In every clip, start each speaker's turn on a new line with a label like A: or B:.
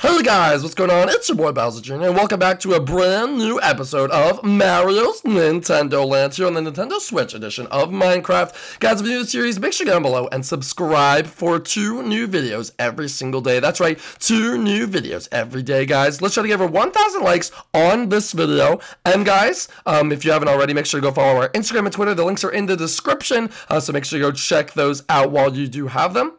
A: Hey guys, what's going on? It's your boy Bowser Jr. and welcome back to a brand new episode of Mario's Nintendo Land here on the Nintendo Switch edition of Minecraft. Guys, if you're new to the series, make sure you go down below and subscribe for two new videos every single day. That's right, two new videos every day, guys. Let's try to get over 1,000 likes on this video. And guys, um, if you haven't already, make sure to go follow our Instagram and Twitter. The links are in the description, uh, so make sure you go check those out while you do have them.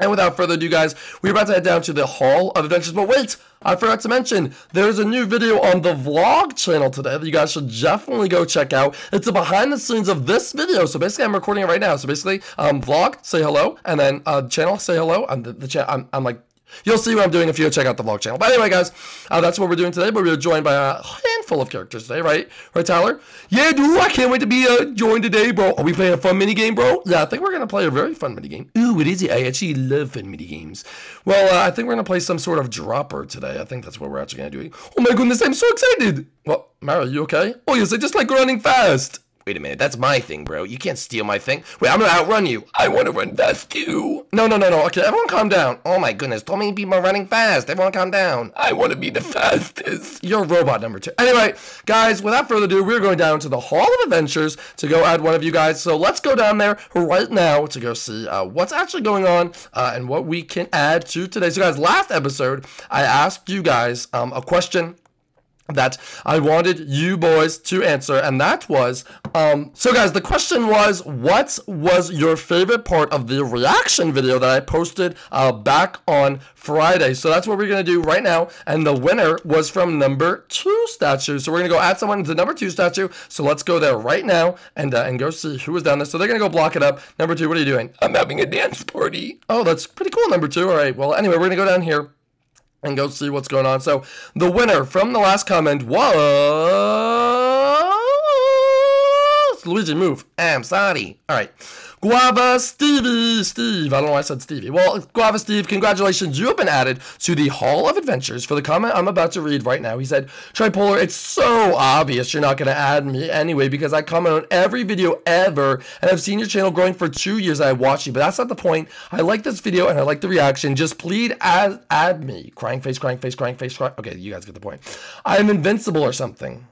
A: And without further ado, guys, we're about to head down to the Hall of Adventures. But wait, I forgot to mention, there's a new video on the vlog channel today that you guys should definitely go check out. It's a behind the scenes of this video. So basically, I'm recording it right now. So basically, um, vlog, say hello, and then uh, channel, say hello. And the, the I'm, I'm like You'll see what I'm doing if you check out the vlog channel. But anyway, guys, uh, that's what we're doing today. But we're joined by a handful of characters today, right? Right, Tyler? Yeah, dude, I can't wait to be uh, joined today, bro. Are we playing a fun mini game, bro? Yeah, I think we're going to play a very fun mini game. Ooh, what is it? I actually love fun mini games. Well, uh, I think we're going to play some sort of dropper today. I think that's what we're actually going to do. Oh my goodness, I'm so excited. Well, Mara, you okay? Oh, yes, I just like running fast. Wait a minute, that's my thing, bro. You can't steal my thing. Wait, I'm gonna outrun you. I wanna run fast too. No, no, no, no. Okay, everyone calm down. Oh my goodness, too many people running fast. Everyone calm down. I wanna be the fastest. You're robot number two. Anyway, guys, without further ado, we're going down to the Hall of Adventures to go add one of you guys. So let's go down there right now to go see uh, what's actually going on uh, and what we can add to today. So guys, last episode, I asked you guys um, a question that I wanted you boys to answer, and that was, um, so guys, the question was, what was your favorite part of the reaction video that I posted uh, back on Friday? So that's what we're to do right now, and the winner was from number two statue. So we're to go add someone to number two statue, so let's go there right now and, uh, and go see who was down there. So they're to go block it up. Number two, what are you doing? I'm having a dance party. Oh, that's pretty cool, number two. All right, well, anyway, we're to go down here and go see what's going on. So the winner from the last comment was Luigi. Move. I'm sorry. All right. Guava Stevie, Steve, I don't know why I said Stevie. Well, Guava Steve, congratulations, you have been added to the Hall of Adventures for the comment I'm about to read right now. He said, Tripolar, it's so obvious you're not going to add me anyway because I comment on every video ever and I've seen your channel growing for two years I watch you, but that's not the point. I like this video and I like the reaction. Just please add, add me. Crying face, crying face, crying face, crying. Okay, you guys get the point. I am invincible or something.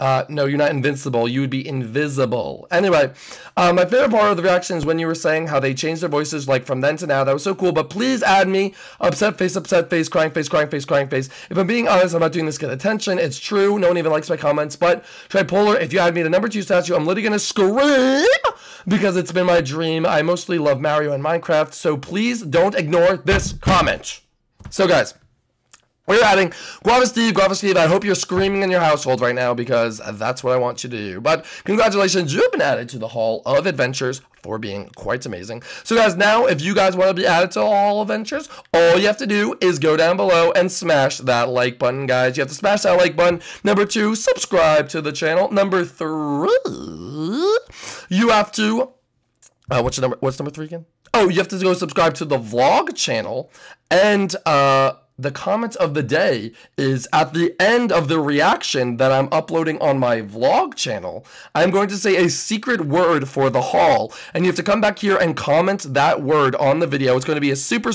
A: Uh, no, you're not invincible. You would be invisible. Anyway, uh, my favorite part of the reaction is when you were saying how they changed their voices like from then to now. That was so cool. But please add me. Upset face, upset face, crying face, crying face, crying face. If I'm being honest, I'm not doing this to get attention. It's true. No one even likes my comments. But Tripolar, if you add me to number two statue, I'm literally going to scream because it's been my dream. I mostly love Mario and Minecraft. So please don't ignore this comment. So guys, we're adding Guava Steve, Guava Steve. I hope you're screaming in your household right now because that's what I want you to do. But congratulations, you've been added to the Hall of Adventures for being quite amazing. So guys, now if you guys want to be added to Hall of Adventures, all you have to do is go down below and smash that like button, guys. You have to smash that like button. Number two, subscribe to the channel. Number three, you have to, uh, what's number, what's number three again? Oh, you have to go subscribe to the vlog channel and, uh, the comment of the day is at the end of the reaction that I'm uploading on my vlog channel, I'm going to say a secret word for the haul. And you have to come back here and comment that word on the video. It's going to be a super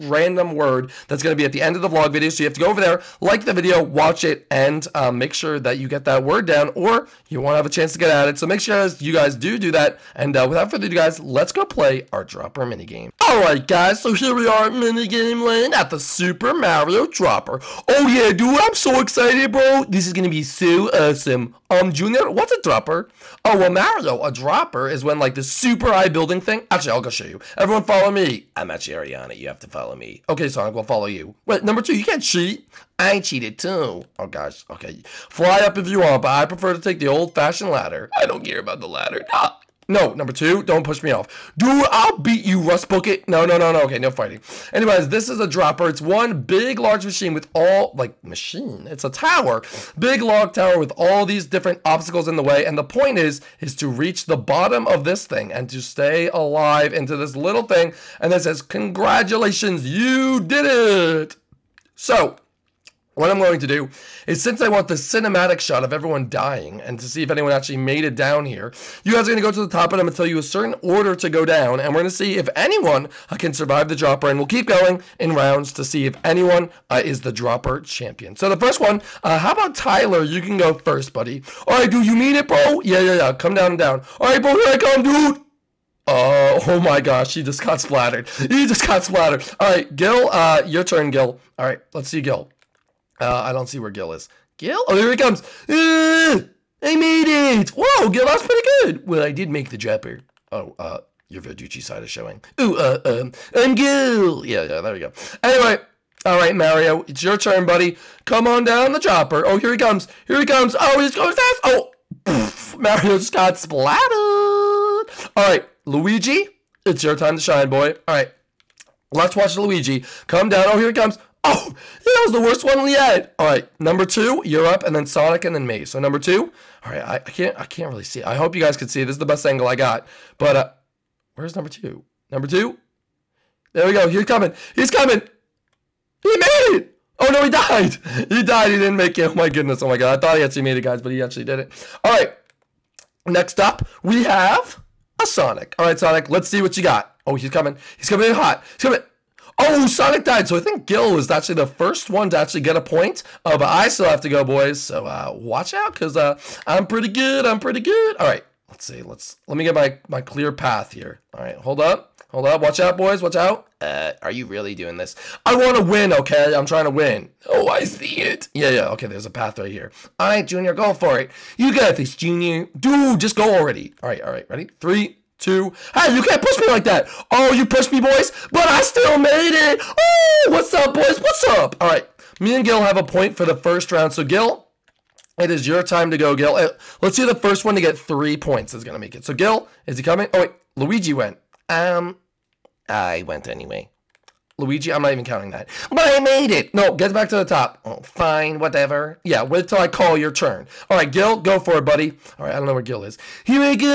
A: random word that's going to be at the end of the vlog video. So you have to go over there, like the video, watch it, and um, make sure that you get that word down or you won't have a chance to get at it. So make sure you guys do do that. And uh, without further ado, guys, let's go play our dropper minigame. Alright, guys, so here we are at minigame lane at the Super Mario Dropper. Oh yeah, dude, I'm so excited, bro. This is gonna be so awesome. Um, Junior, what's a dropper? Oh, well, Mario, a dropper is when, like, the super high building thing. Actually, I'll go show you. Everyone follow me. I'm actually Ariana. You have to follow me. Okay, Sonic, we'll follow you. Wait, number two, you can't cheat. I cheated too. Oh, gosh. Okay. Fly up if you want, but I prefer to take the old-fashioned ladder. I don't care about the ladder. Nah. No, number two, don't push me off. Dude, I'll beat you, Rust Bucket. No, no, no, no. Okay, no fighting. Anyways, this is a dropper. It's one big, large machine with all, like, machine. It's a tower. Big log tower with all these different obstacles in the way. And the point is, is to reach the bottom of this thing and to stay alive into this little thing. And it says, congratulations, you did it. So, what I'm going to do is since I want the cinematic shot of everyone dying and to see if anyone actually made it down here, you guys are going to go to the top and I'm going to tell you a certain order to go down and we're going to see if anyone uh, can survive the dropper and we'll keep going in rounds to see if anyone uh, is the dropper champion. So the first one, uh, how about Tyler? You can go first, buddy. All right, dude, you mean it, bro? Yeah, yeah, yeah. Come down and down. All right, bro, here I come, dude. Oh, oh my gosh, he just got splattered. He just got splattered. All right, Gil, uh, your turn, Gil. All right, let's see Gil. Uh, I don't see where Gil is. Gil? Oh, here he comes. Uh, I made it. Whoa, Gil, that's pretty good. Well, I did make the dropper. Oh, uh, your Verducci side is showing. Ooh, uh, um, I'm Gil. Yeah, yeah, there we go. Anyway, all right, Mario, it's your turn, buddy. Come on down the chopper. Oh, here he comes. Here he comes. Oh, he's going fast. Oh, Mario just got splattered. All right, Luigi, it's your time to shine, boy. All right, let's watch Luigi. Come down. Oh, here he comes. Oh, that was the worst one yet. All right, number two, you're up, and then Sonic, and then me. So number two. All right, I, I can't, I can't really see. I hope you guys can see. This is the best angle I got. But uh, where's number two? Number two. There we go. He's coming. He's coming. He made it. Oh no, he died. He died. He didn't make it. Oh my goodness. Oh my god. I thought he actually made it, guys, but he actually did it. All right. Next up, we have a Sonic. All right, Sonic. Let's see what you got. Oh, he's coming. He's coming in hot. He's coming. Oh, Sonic died. So I think Gil was actually the first one to actually get a point. Uh, but I still have to go, boys. So uh, watch out, because uh, I'm pretty good. I'm pretty good. All right. Let's see. Let's let me get my my clear path here. All right. Hold up. Hold up. Watch out, boys. Watch out. Uh, are you really doing this? I want to win. Okay. I'm trying to win. Oh, I see it. Yeah, yeah. Okay. There's a path right here. All right, Junior. Go for it. You got this, Junior. Dude, just go already. All right. All right. Ready? Three, two. Hey, you can't push me like that. Oh, you pushed me, boys, but I still made it. Oh, what's up, boys? What's up? All right, me and Gil have a point for the first round. So, Gil, it is your time to go, Gil. Uh, let's see the first one to get three points is going to make it. So, Gil, is he coming? Oh, wait, Luigi went. Um, I went anyway. Luigi, I'm not even counting that. But I made it. No, get back to the top. Oh, fine, whatever. Yeah, wait till I call your turn. All right, Gil, go for it, buddy. All right, I don't know where Gil is. Here we go.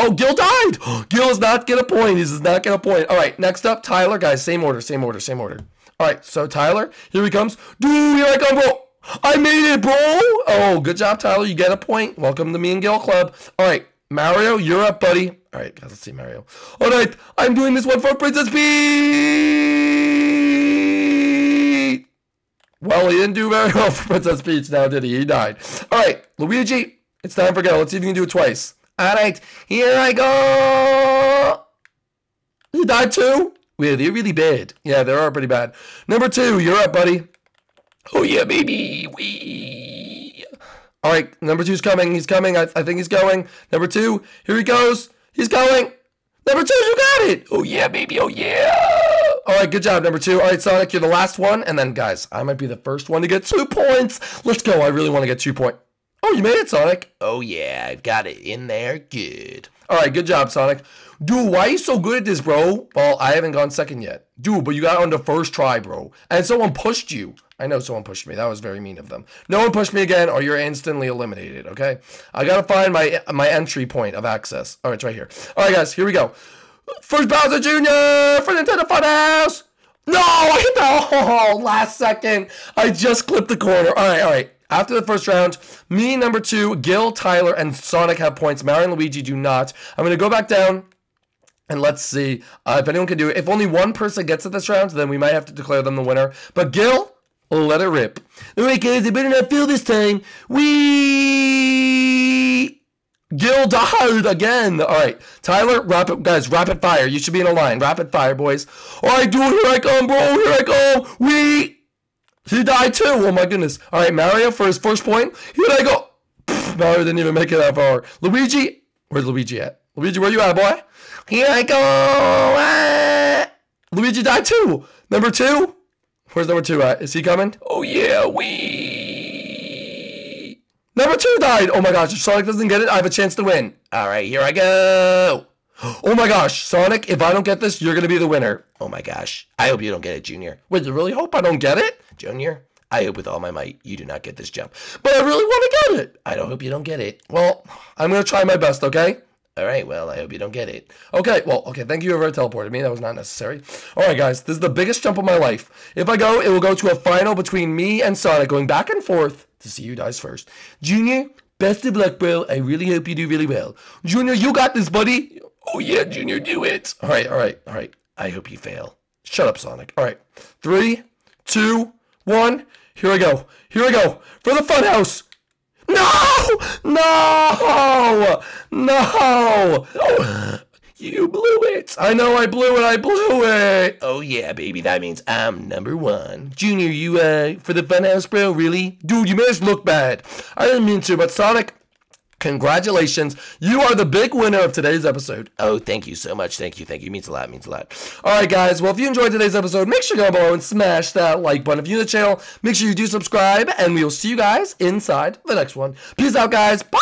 A: Oh, Gil died. Gil is not get a point. He does not get a point. All right, next up, Tyler. Guys, same order, same order, same order. All right, so Tyler, here he comes. Dude, here I come, bro. I made it, bro. Oh, good job, Tyler. You get a point. Welcome to me and Gil Club. All right, Mario, you're up, buddy. All right, guys, let's see Mario. All right, I'm doing this one for Princess Peach. Well, he didn't do very well for Princess Peach now, did he? He died. All right, Luigi, it's time for go. Let's see if you can do it twice. All right, here I go. He died too? Yeah, they're really bad. Yeah, they are pretty bad. Number two, you're up, buddy. Oh, yeah, baby. Wee. All right, number two's coming. He's coming. I, I think he's going. Number two, here he goes. He's going. Number two, you got it. Oh, yeah, baby. Oh, yeah. All right, good job, number two. All right, Sonic, you're the last one. And then, guys, I might be the first one to get two points. Let's go. I really want to get two points. Oh, you made it, Sonic. Oh, yeah, I've got it in there. Good. All right, good job, Sonic. Dude, why are you so good at this, bro? Well, I haven't gone second yet. Dude, but you got on the first try, bro. And someone pushed you. I know someone pushed me. That was very mean of them. No one pushed me again or you're instantly eliminated, okay? I gotta find my my entry point of access. All right, it's right here. All right, guys, here we go. First Bowser Jr. for Nintendo Funhouse. No, I hit the oh, last second. I just clipped the corner. All right, all right. After the first round, me, number two, Gil, Tyler, and Sonic have points. Mario and Luigi do not. I'm going to go back down. And let's see uh, if anyone can do it. If only one person gets it this round, then we might have to declare them the winner. But Gil, let it rip. All right, guys, I better not fail this time. We Gil died again. All right, Tyler, rapid guys, rapid fire. You should be in a line. Rapid fire, boys. All right, dude, here I come, bro. Here I come. We he died too. Oh my goodness. All right, Mario for his first point. Here I go. Pfft, Mario didn't even make it that far. Luigi, where's Luigi at? Luigi, where you at, boy? Here I go. Ah. Luigi died too. Number two. Where's number two at? Is he coming? Oh yeah, we. Number two died. Oh my gosh, if Sonic doesn't get it, I have a chance to win. All right, here I go. Oh my gosh, Sonic, if I don't get this, you're going to be the winner. Oh my gosh. I hope you don't get it, Junior. Wait, you really hope I don't get it? Junior, I hope with all my might you do not get this jump. But I really want to get it. I don't hope you don't get it. Well, I'm going to try my best, okay? All right, well, I hope you don't get it. Okay, well, okay, thank you for teleporting me. That was not necessary. All right, guys, this is the biggest jump of my life. If I go, it will go to a final between me and Sonic, going back and forth to see who dies first. Junior, best of luck, bro. I really hope you do really well. Junior, you got this, buddy. Oh, yeah, Junior, do it. All right, all right, all right. I hope you fail. Shut up, Sonic. All right, three, two, one. Here I go. Here I go. For the funhouse. No! No! No! You blew it! I know I blew it, I blew it! Oh yeah, baby, that means I'm number one. Junior, you, uh, for the funhouse, bro? Really? Dude, you us look bad. I didn't mean to, but Sonic, Congratulations. You are the big winner of today's episode. Oh, thank you so much. Thank you. Thank you. Means a lot. Means a lot. All right, guys. Well, if you enjoyed today's episode, make sure you go below and smash that like button. If you're new the channel, make sure you do subscribe, and we will see you guys inside the next one. Peace out, guys. Bye.